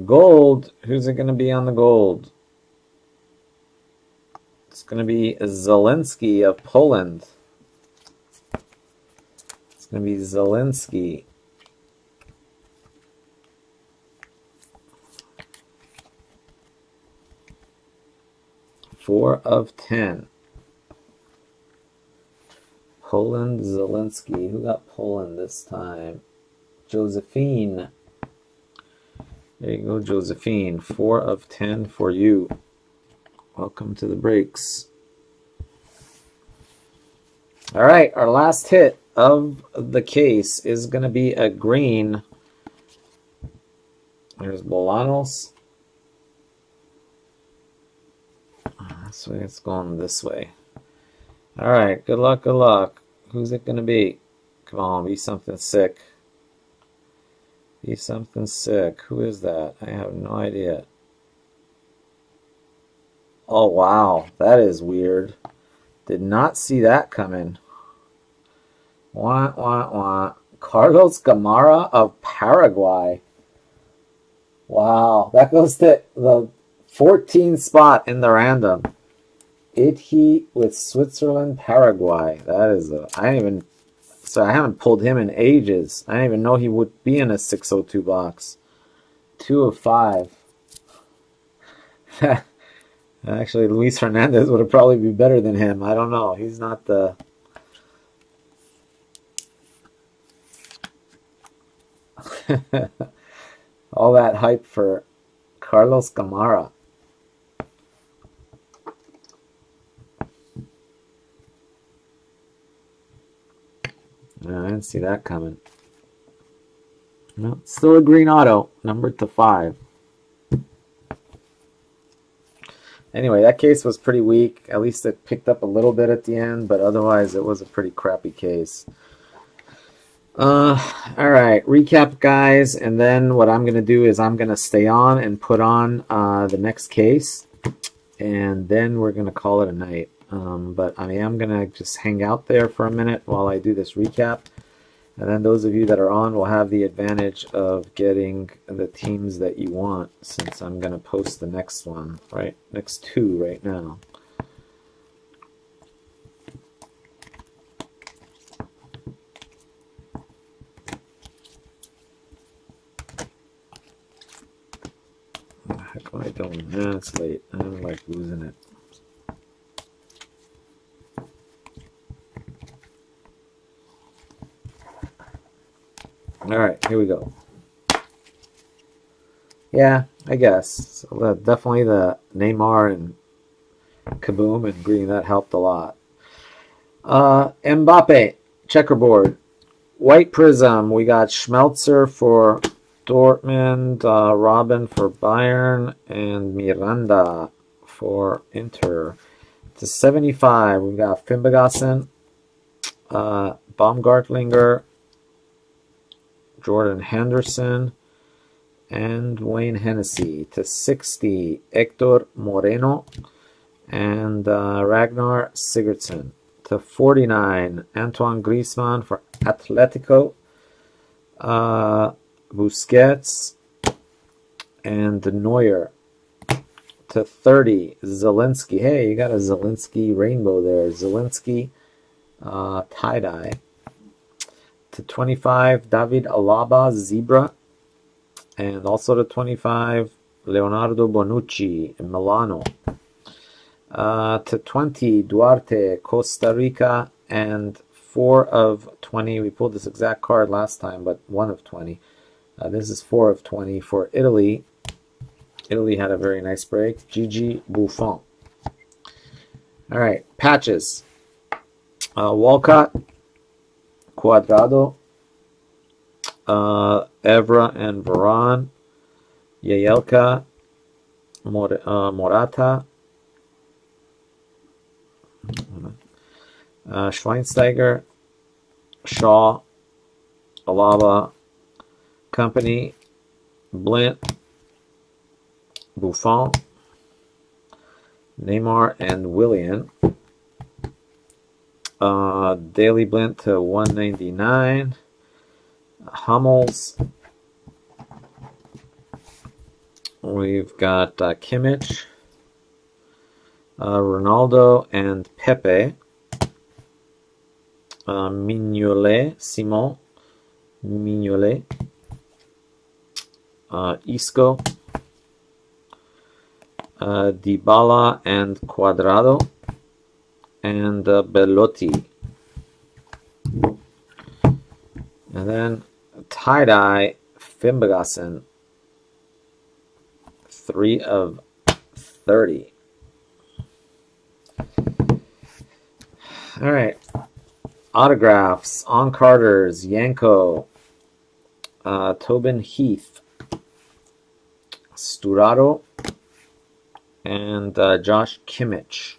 gold. Who's it going to be on the gold? It's going to be Zielinski of Poland. It's going to be Zielinski. Four of ten. Poland Zielinski. Who got Poland this time? Josephine. There you go, Josephine. Four of ten for you. Welcome to the breaks. All right, our last hit of the case is going to be a green. There's Bolanos. Way, it's going this way. All right, good luck, good luck. Who's it going to be? Come on, be something sick. Be something sick. Who is that? I have no idea. Oh, wow. That is weird. Did not see that coming. Wah, wah, wah. Carlos Gamarra of Paraguay. Wow. That goes to the 14th spot in the random. Ithy with Switzerland, Paraguay. That is a. I even. So I haven't pulled him in ages. I didn't even know he would be in a 602 box. Two of five. Actually, Luis Hernandez would have probably be better than him. I don't know. He's not the. All that hype for Carlos Gamarra. I didn't see that coming. No, still a green auto, numbered to five. Anyway, that case was pretty weak. At least it picked up a little bit at the end, but otherwise it was a pretty crappy case. Uh, all right, recap, guys, and then what I'm gonna do is I'm gonna stay on and put on uh, the next case, and then we're gonna call it a night. Um, but I am gonna just hang out there for a minute while I do this recap, and then those of you that are on will have the advantage of getting the teams that you want, since I'm gonna post the next one, right, next two right now. heck I doing? Yeah, it's late. I'm like losing it. All right, here we go. Yeah, I guess. So, definitely the Neymar and Kaboom and Green, that helped a lot. Uh, Mbappe, checkerboard. White Prism, we got Schmelzer for Dortmund, uh, Robben for Bayern, and Miranda for Inter. To 75, we've got Finnbogason, uh, Baumgartlinger, Jordan Henderson, and Wayne Hennessy. To 60, Hector Moreno and uh, Ragnar Sigurdsson. To 49, Antoine Griezmann for Atletico. Uh, Busquets, and Neuer. To 30, Zielinski. Hey, you got a Zielinski rainbow there. Zielinski uh, tie-dye. To 25, David Alaba, Zebra. And also to 25, Leonardo Bonucci, Milano. Uh, to 20, Duarte, Costa Rica. And 4 of 20. We pulled this exact card last time, but 1 of 20. Uh, this is 4 of 20 for Italy. Italy had a very nice break. Gigi Buffon. All right, patches. Uh, Walcott, Cuadrado, uh, Evra and Varane, Jagielka, Mor uh, Morata, uh, Schweinsteiger, Shaw, Alaba, Kompany, Blind, Buffon, Neymar, and Willian. Uh, Daley Blind to 199. Hummels. We've got uh, Kimmich, uh, Ronaldo, and Pepe. Uh, Mignolet, Simon, Mignolet uh, Isco, uh, Dybala and Cuadrado, and Belotti. And then tie-dye Finnbogason, 3 of 30. All right. Autographs, on Carters, Janko, uh, Tobin Heath, Sturaro, and uh, Josh Kimmich.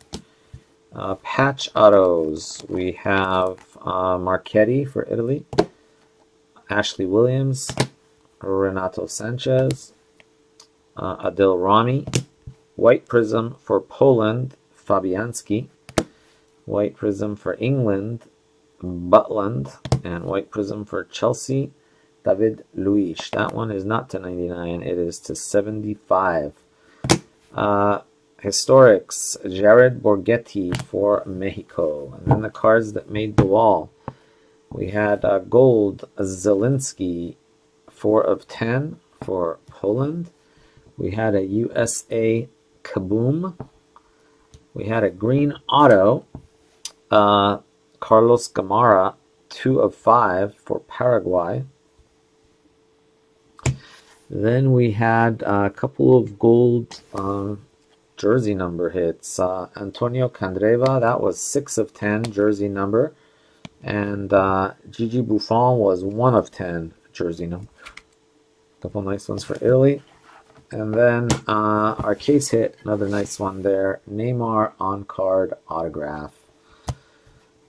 Uh, patch autos, we have uh, Marchetti for Italy, Ashley Williams, Renato Sanches, uh, Adil Rami, White Prism for Poland, Fabianski, White Prism for England, Butland, and White Prism for Chelsea, David Luiz. That one is not to 99, it is to 75. Uh, Historics, Jared Borgetti for Mexico. And then the cards that made the wall. We had uh, gold, Zielinski, 4 of 10 for Poland. We had a USA Kaboom. We had a green auto, uh, Carlos Gamarra, 2 of 5 for Paraguay. Then we had a couple of gold uh, jersey number hits. Uh, Antonio Candreva, that was 6 of 10 jersey number. And uh, Gigi Buffon was 1 of 10 jersey number. A couple nice ones for Italy. And then uh, our case hit, another nice one there. Neymar on card autograph.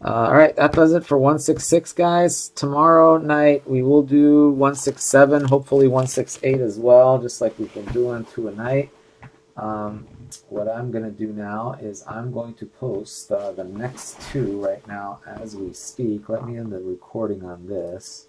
Uh, all right, that does it for 166, guys. Tomorrow night we will do 167, hopefully 168 as well, just like we've been doing two a night. Um, what I'm going to do now is I'm going to post uh, the next two right now as we speak. Let me end the recording on this.